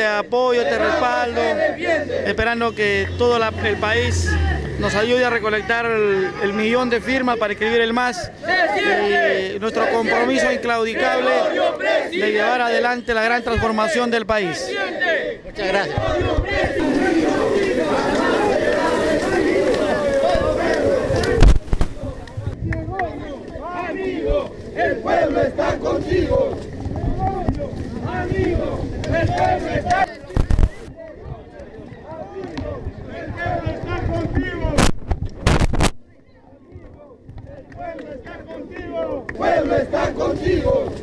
este apoyo, este respaldo, esperando que todo el país nos ayude a recolectar el, millón de firmas para escribir el MAS y nuestro compromiso inclaudicable de llevar adelante la gran transformación del país. Muchas gracias. el pueblo está contigo. Amigo, el pueblo está contigo.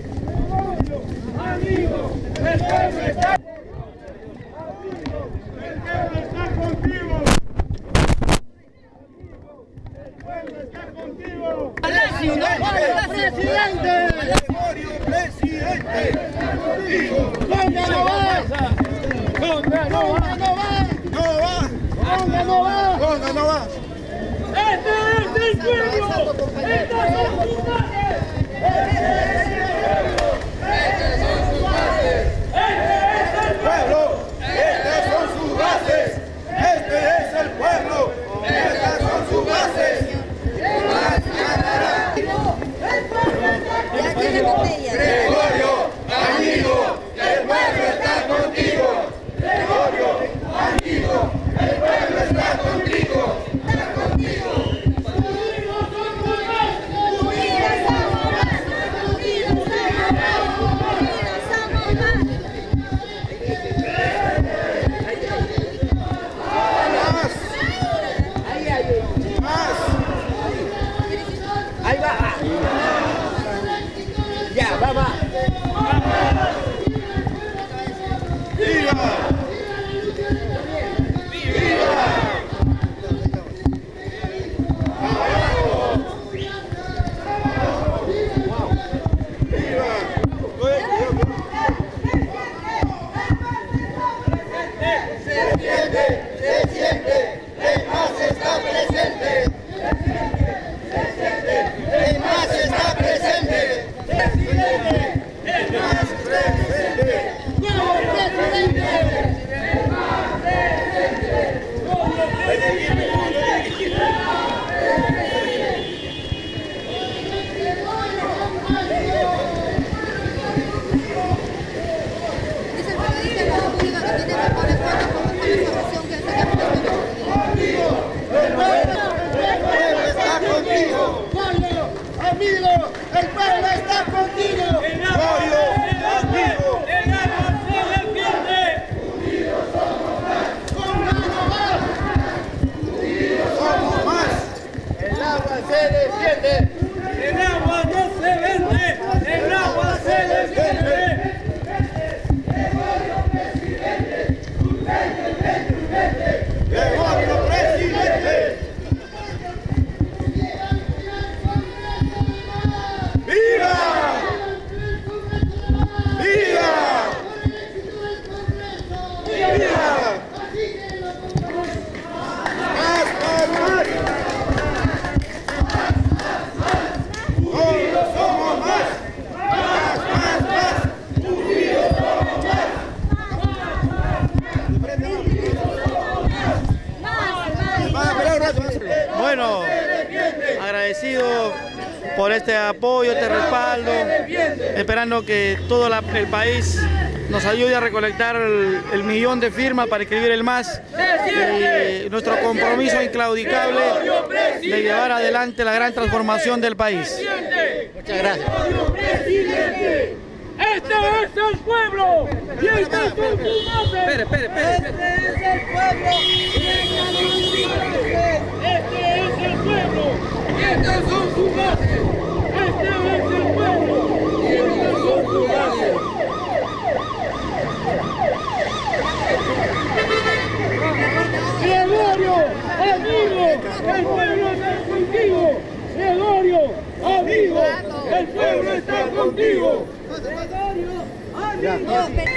Este apoyo, este respaldo, esperando que todo la- el país nos ayude a recolectar el, el millón de firmas para escribir el MAS y nuestro compromiso inclaudicable de llevar adelante la gran transformación del país. Muchas gracias. ¡Este es el pueblo! ¡Y estas son sus bases! Espere, espere, espere. ¡Este es el pueblo! ¡Este es el pueblo! ¡Y estas son sus bases! ¡Este es el pueblo! ¡Y estas son sus bases! ¡Gregorio! ¡Amigo! ¡El pueblo está contigo! ¡Gregorio! ¡Amigo!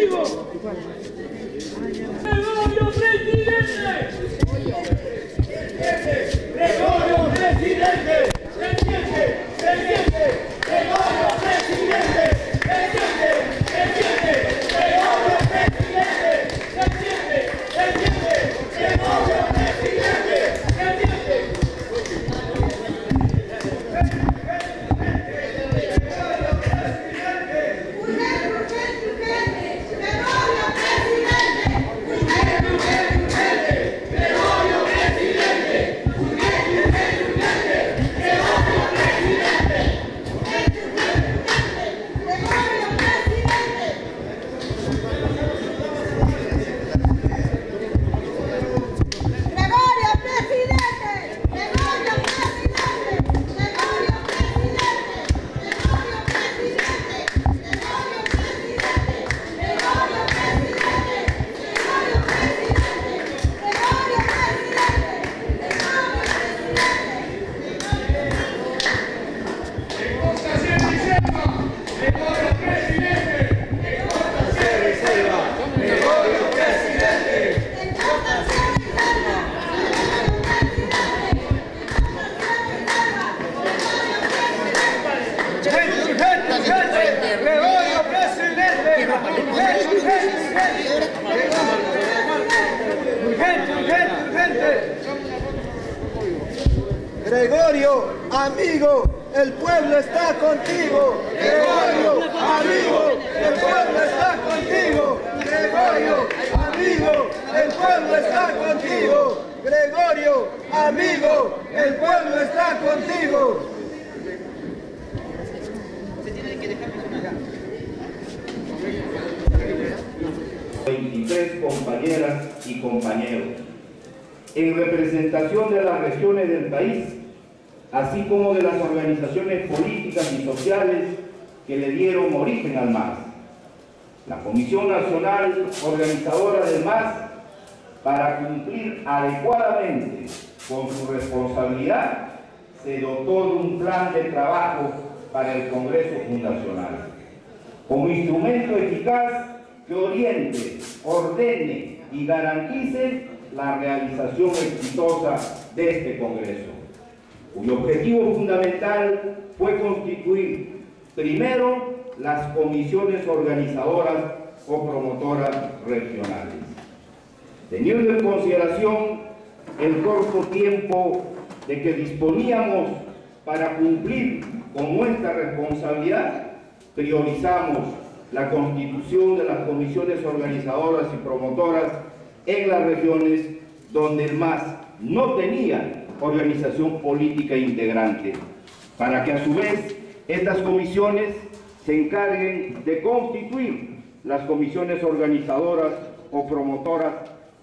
vivo. El pueblo está contigo. Gregorio, amigo, el pueblo está contigo. Gregorio, amigo, el pueblo está contigo. Gregorio, amigo, el pueblo está contigo. 23 compañeras y compañeros, en representación de las regiones del país, así como de las organizaciones políticas y sociales que le dieron origen al MAS. La Comisión Nacional Organizadora del MAS, para cumplir adecuadamente con su responsabilidad, se dotó de un plan de trabajo para el Congreso Fundacional como instrumento eficaz que oriente, ordene y garantice la realización exitosa de este Congreso, cuyo objetivo fundamental fue constituir primero las comisiones organizadoras o promotoras regionales. Teniendo en consideración el corto tiempo de que disponíamos para cumplir con nuestra responsabilidad, priorizamos la constitución de las comisiones organizadoras y promotoras en las regiones donde el MAS no tenía organización política integrante, para que a su vez estas comisiones se encarguen de constituir las comisiones organizadoras o promotoras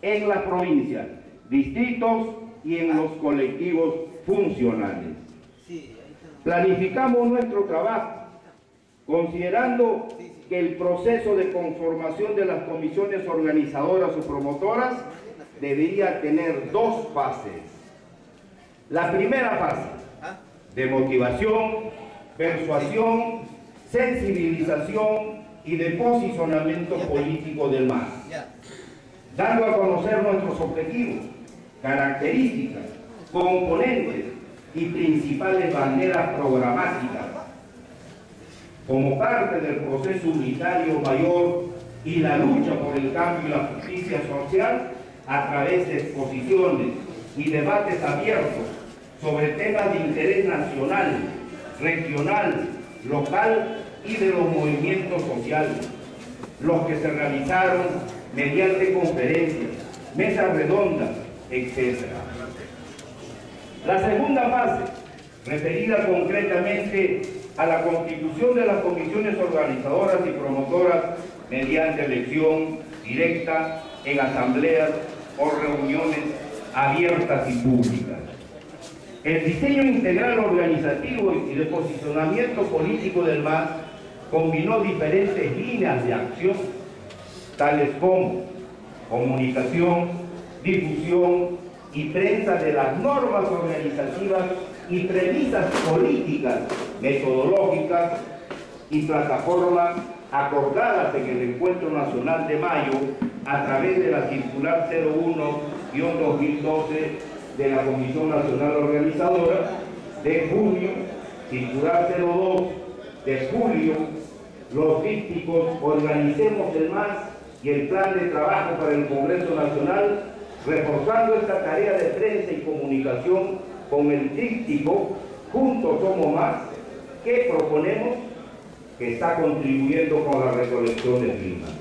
en las provincias, distritos y en los colectivos funcionales. Planificamos nuestro trabajo considerando que el proceso de conformación de las comisiones organizadoras o promotoras debería tener dos fases. La primera fase, de motivación, persuasión, sensibilización y de posicionamiento político del MAS, dando a conocer nuestros objetivos, características, componentes y principales banderas programáticas como parte del proceso unitario mayor y la lucha por el cambio y la justicia social a través de exposiciones y debates abiertos sobre temas de interés nacional, regional, local y de los movimientos sociales, los que se realizaron mediante conferencias, mesas redondas, etc. La segunda fase, referida concretamente a la constitución de las comisiones organizadoras y promotoras mediante elección directa en asambleas o reuniones abiertas y públicas. El diseño integral organizativo y de posicionamiento político del MAS combinó diferentes líneas de acción, tales como comunicación, difusión y prensa de las normas organizativas y premisas políticas, metodológicas y plataformas acordadas en el Encuentro Nacional de Mayo a través de la circular 01-2012 de la Comisión Nacional Organizadora de junio, circular 02 de julio, los dípticos Organicemos el MAS y el Plan de Trabajo para el Congreso Nacional, reforzando esta tarea de prensa y comunicación con el díptico Juntos Somos Más, que proponemos que está contribuyendo con la recolección de firmas.